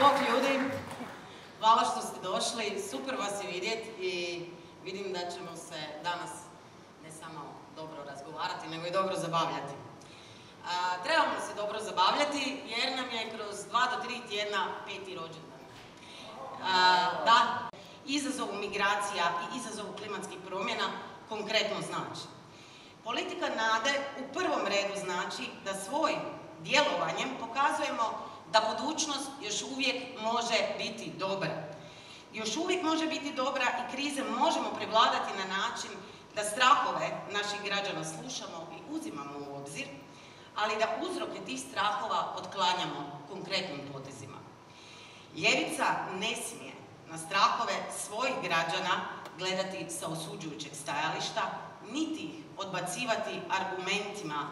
Bog ljudi, hvala što ste došli, super vas je vidjeti i vidim da ćemo se danas ne samo dobro razgovarati, nego i dobro zabavljati. trebamo se dobro zabavljati jer nam je kroz dva do tri tjedna peti rođendan. da, izazovu migracija i izazovu klimatskih promjena konkretno znači. Politika nade u prvom redu znači da svojim djelovanjem pokazujemo da budućnost još uvijek može biti dobra. Još uvijek može biti dobra i krize možemo prevladati na način da strahove naših građana slušamo i uzimamo u obzir, ali da uzroke tih strahova otklanjamo konkretnim potezima. Ljevica ne smije na strahove svojih građana gledati sa osuđujućeg stajališta, niti ih odbacivati argumentima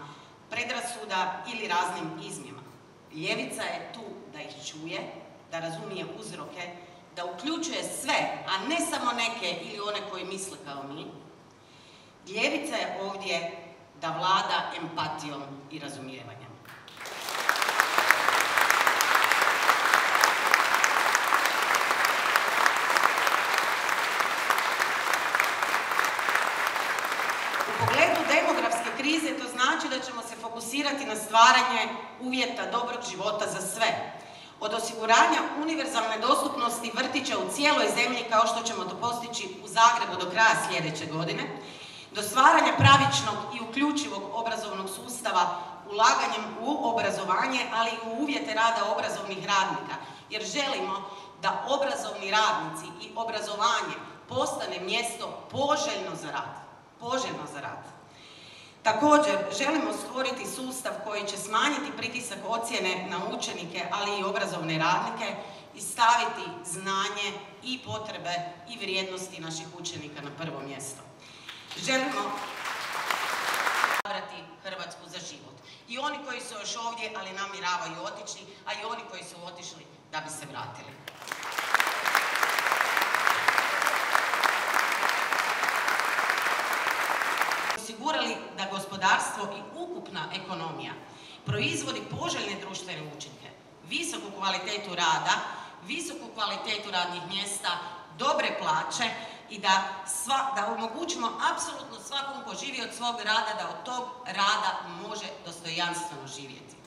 predrasuda ili raznim izmjema. Ljevica je tu da ih čuje, da razumije uzroke, da uključuje sve, a ne samo neke ili one koji misle kao mi. Ljevica je ovdje da vlada empatijom i razumijevanjem. U pogledu krize to znači da ćemo se fokusirati na stvaranje uvjeta dobrog života za sve. Od osiguranja univerzalne dostupnosti vrtića u cijeloj zemlji kao što ćemo to postići u Zagrebu do kraja sljedeće godine, do stvaranja pravičnog i uključivog obrazovnog sustava ulaganjem u obrazovanje, ali i u uvjete rada obrazovnih radnika, jer želimo da obrazovni radnici i obrazovanje postane mjesto poželjno za rad. Poželjno za rad. Također, želimo stvoriti sustav koji će smanjiti pritisak ocjene na učenike, ali i obrazovne radnike i staviti znanje i potrebe i vrijednosti naših učenika na prvo mjesto. Želimo Hrvatsku za život. I oni koji su još ovdje, ali namiravaju otići, a i oni koji su otišli da bi se vratili. osigurali da gospodarstvo i ukupna ekonomija proizvodi poželjne društvene učinke, visoku kvalitetu rada, visoku kvalitetu radnih mjesta, dobre plaće i da, sva, da omogućimo apsolutno svakom ko živi od svog rada da od tog rada može dostojanstveno živjeti.